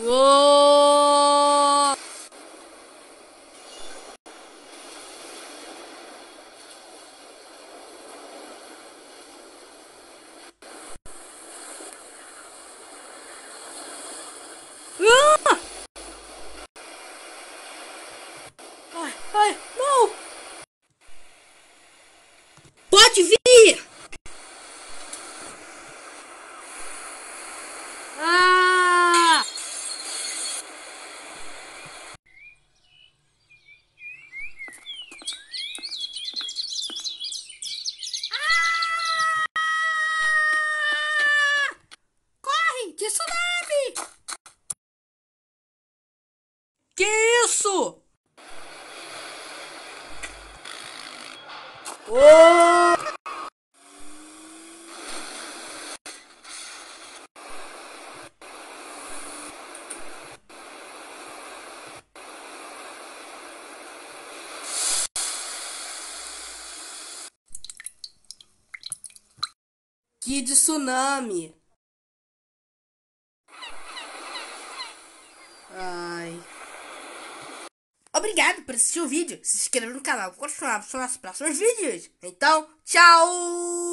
Uou! Ah! Ai, ai, não! Pode vir! Ah! Corre! Tsunami! Que isso? Oh! Que de tsunami! Ai. Obrigado por assistir o vídeo. Se inscreva no canal. Continuar para os nossos próximos vídeos. Então, tchau!